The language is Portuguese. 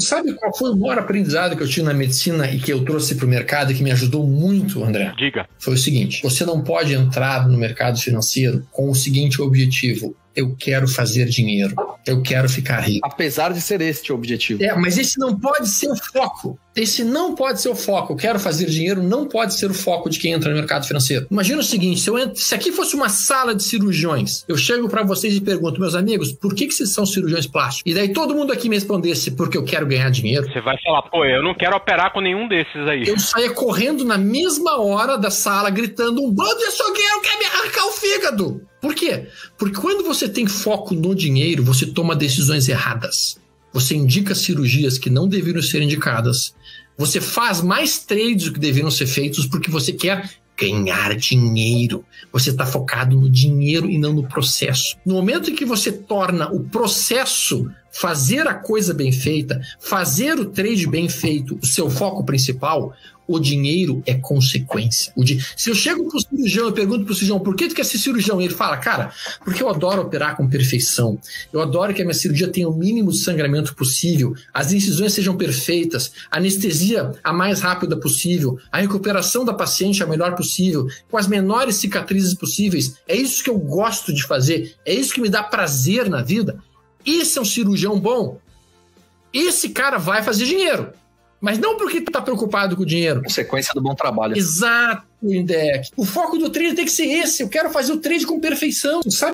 sabe qual foi o maior aprendizado que eu tive na medicina e que eu trouxe para o mercado e que me ajudou muito, André? Diga. Foi o seguinte: você não pode entrar no mercado financeiro com o seguinte objetivo: eu quero fazer dinheiro, eu quero ficar rico. Apesar de ser este o objetivo. É, mas esse não pode ser o foco. Esse não pode ser o foco. Eu quero fazer dinheiro, não pode ser o foco de quem entra no mercado financeiro. Imagina o seguinte: se, eu entro, se aqui fosse uma sala de cirurgiões, eu chego para vocês e pergunto, meus amigos, por que, que vocês são cirurgiões plásticos? E daí todo mundo aqui me respondesse, porque eu quero ganhar dinheiro. Você vai falar, pô, eu não quero operar com nenhum desses aí. Eu saia correndo na mesma hora da sala, gritando: um bando de açougueiro quer me Por quê? Porque quando você tem foco no dinheiro, você toma decisões erradas. Você indica cirurgias que não deveriam ser indicadas. Você faz mais trades do que deveriam ser feitos porque você quer ganhar dinheiro. Você está focado no dinheiro e não no processo. No momento em que você torna o processo fazer a coisa bem feita, fazer o trade bem feito, o seu foco principal, o dinheiro é consequência. Di... Se eu chego pro cirurgião e pergunto pro cirurgião por que tu quer ser cirurgião, e ele fala, cara, porque eu adoro operar com perfeição. Eu adoro que a minha cirurgia tenha o mínimo de sangramento possível, as incisões sejam perfeitas, a anestesia a mais rápida possível, a recuperação da paciente a melhor possível, com as menores cicatrizes possíveis. É isso que eu gosto de fazer, é isso que me dá prazer na vida. Esse é um cirurgião bom. Esse cara vai fazer dinheiro. Mas não porque tu tá preocupado com o dinheiro. Consequência do bom trabalho. Exato, Indec. O foco do trade tem que ser esse. Eu quero fazer o trade com perfeição. Sabe